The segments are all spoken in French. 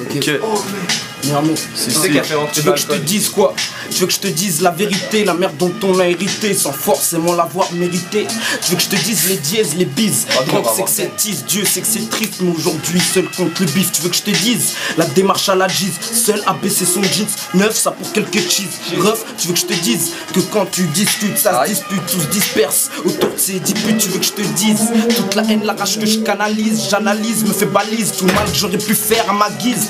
Ok. Merde, C'est ce qui a fait tu veux que je te dise quoi? Tu veux que je te dise la vérité, la merde dont on a hérité sans forcément l'avoir mérité Tu veux que je te dise les dièses, les bises? Quand c'est que c'est tease, Dieu c'est que c'est triste Mais aujourd'hui seul contre le bif. Tu veux que je te dise la démarche à la gise? Seul à baisser son jeans. Neuf ça pour quelques cheese. Ref, tu veux que je te dise Que quand tu discutes ça se dispute Tout se disperse. Autour de ces disputes Tu veux que je te dise Toute la haine, la rage que je canalise J'analyse, me fais balise. Tout le mal que j'aurais pu faire à ma guise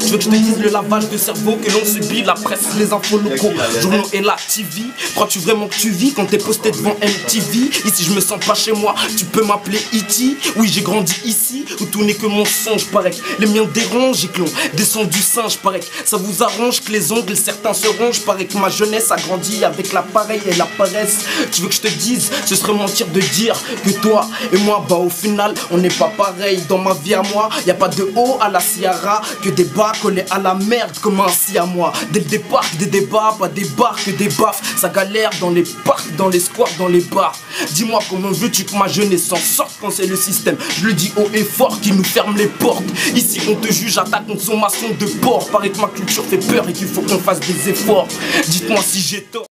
Tu veux que je te dise le lavage de cerveau que l'on subit, la presse, les infos locaux, journaux et la TV. Crois-tu vraiment que tu vis quand t'es posté devant MTV Ici je me sens pas chez moi, tu peux m'appeler E.T. Oui j'ai grandi ici, où tout n'est que mon songe, paraît que les miens dérangent et que l'on descend du singe, paraît que ça vous arrange que les ongles certains se rongent, paraît que ma jeunesse a grandi avec l'appareil et la paresse. Tu veux que je te dise, ce serait mentir de dire que toi et moi, bah au final on n'est pas pareil. Dans ma vie à moi, y a pas de haut à la Sierra que des bas collés à la mer comme un si à moi. Dès le départ, des débats, pas des bars que des baffes. Ça galère dans les parcs, dans les squares, dans les bars. Dis-moi comment veux-tu que ma jeunesse s'en sorte quand c'est le système? Je le dis haut et fort qui nous ferme les portes. Ici on te juge à ta consommation de porc. Paraît que ma culture fait peur et qu'il faut qu'on fasse des efforts. Dites-moi si j'ai tort.